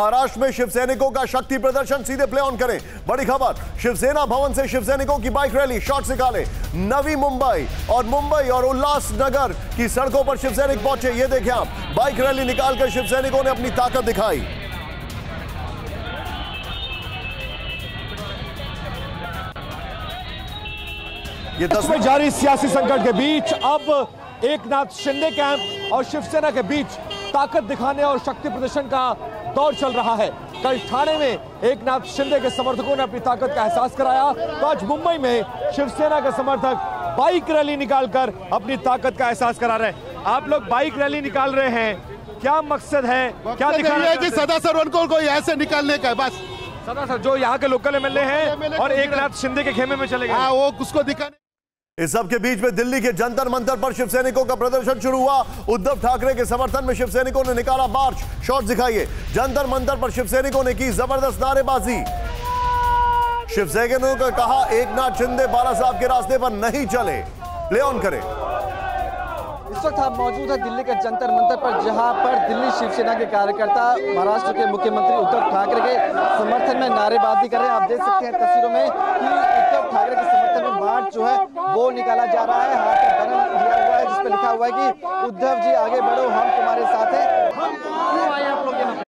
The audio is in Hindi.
महाराष्ट्र में शिव सैनिकों का शक्ति प्रदर्शन, सीधे प्ले ऑन करें। बड़ी खबर, शिवसेना भवन से शिव सैनिकों की बाइक रैली शॉर्ट्स निकाले। नवी मुंबई और मुंबई और उल्लासनगर की सड़कों पर शिव सैनिक पहुँचे। ये देखें आप बाइक रैली निकालकर शिव सैनिकों ने अपनी ताकत दिखाई। ये तस्वीर जारी सियासी संकट के बीच, अब एक नाथ शिंदे कैंप और शिवसेना के बीच ताकत दिखाने और शक्ति प्रदर्शन का दौर चल रहा है। कल ठाणे में एक नाथ शिंदे के समर्थकों ने अपनी ताकत का एहसास कराया। तो आज मुंबई में शिवसेना के समर्थक बाइक रैली निकालकर अपनी ताकत का एहसास करा रहे हैं। आप लोग बाइक रैली निकाल रहे हैं। क्या मकसद है? क्या दिखाना है कि हैं? सदा सर उनको कोई ऐसे निकालने का है बस। सदा सर जो यहाँ के लोकल एमएलए हैं और एक नाथ शिंदे के खेमे में चले हाँ गए वो उसको दिखाने इस सब के बीच में दिल्ली के जंतर मंतर पर शिव सैनिकों का प्रदर्शन शुरू हुआ। उद्धव ठाकरे के समर्थन में शिव सैनिकों ने निकाला मार्च। शॉट दिखाइए। जंतर मंतर पर शिव सैनिकों ने की ज़बरदस्त नारेबाजी। शिव सैनिकों कहा, एक नाथ शिंदे बाला साहब के रास्ते पर नहीं चले। प्ले ऑन करें। इस वक्त हम मौजूद है दिल्ली के जंतर मंतर पर, जहाँ पर दिल्ली शिवसेना के कार्यकर्ता, महाराष्ट्र के मुख्यमंत्री उद्धव ठाकरे के समर्थन में नारेबाजी कर रहे हैं। आप देख सकते हैं तस्वीरों में कि उद्धव ठाकरे के समर्थन में मार्च जो है वो निकाला जा रहा है। हाथ में बैनर दिया हुआ है जिसपे लिखा हुआ है कि उद्धव जी आगे बढ़ो, हम तुम्हारे साथ हैं।